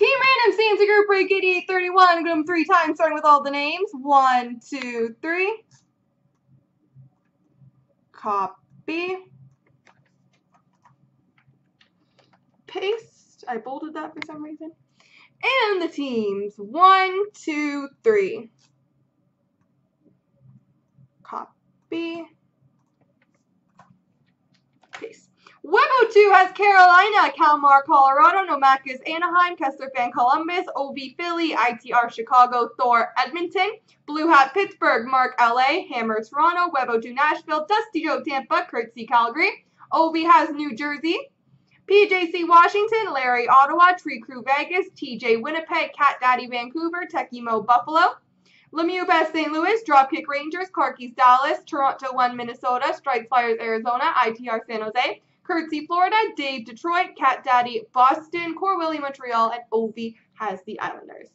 Team Random CNC Group Break 8831. Go them three times, starting with all the names. One, two, three. Copy. Paste. I bolded that for some reason. And the teams. One, two, three. Copy. Paste. Webo 2 has Carolina, Kalmar, Colorado, Nomacus, Anaheim, Kessler Fan, Columbus, OV, Philly, ITR, Chicago, Thor, Edmonton, Blue Hat, Pittsburgh, Mark, LA, Hammer, Toronto, Webo 2, Nashville, Dusty Joe, Tampa, Curtsy, Calgary, OV has New Jersey, PJC, Washington, Larry, Ottawa, Tree Crew, Vegas, TJ, Winnipeg, Cat Daddy, Vancouver, Techimo, Buffalo, Lemieux, Best St. Louis, Dropkick Rangers, Carkeys, Dallas, Toronto 1, Minnesota, Strike Flyers, Arizona, ITR, San Jose, Curtsy, Florida, Dave, Detroit, Cat Daddy, Boston, Core Willie, Montreal, and Ovi has the Islanders.